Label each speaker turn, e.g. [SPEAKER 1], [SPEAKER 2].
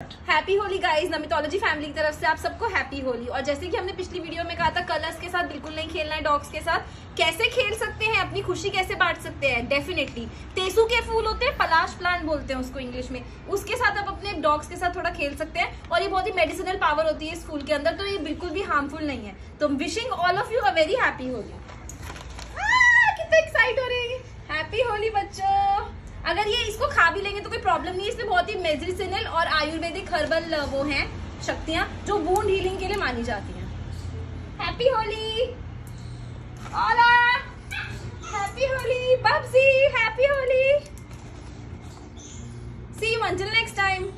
[SPEAKER 1] Happy Holi guys नमितोलॉजी family की तरफ़ से आप सबको हैप्पी होली और जैसे कि हमने पिछली वीडियो में कहा था कलर्स के साथ बिल्कुल नहीं खेलना है डॉग्स के साथ. कैसे खेल सकते हैं, अपनी खुशी कैसे बांट सकते हैं? डेफिनेटली तेसु के फूल होते हैं पलाश प्लांट बोलते हैं उसको इंग्लिश में. उसके साथ आप अपने डॉग्स के साथ थोड़ा खेल सकते हैं और ये बहुत ही मेडिसिनल पावर होती है इस फूल के अंदर तो ये बिल्कुल भी हार्मफुल नहीं है. तो wishing all of you a very happy Holi कितना एक्साइट हो रही है अगर ये इसको खा भी लेंगे प्रॉब्लम नहीं है, इसमें बहुत ही मेडिसिनल और आयुर्वेदिक हर्बल वो हैं, शक्तियाँ, जो बूंद हीलिंग के लिए मानी जाती हैं। हैप्पी होली ओला happy Holi बब्सी happy Holi see you until next time